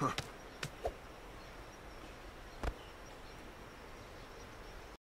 Huh.